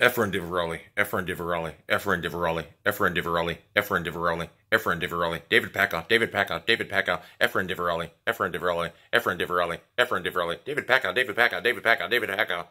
Efren Diveroli, Efren Diveroli, Efren Diveroli, Efren Diveroli, Efren Diveroli, Efren Diveroli, David Packoff, David Packoff, David Packoff, Efren Diveroli, Efren Diveroli, Efren Diveroli, Efren Diveroli, David Packoff, David Packoff, David Packoff, David Packoff.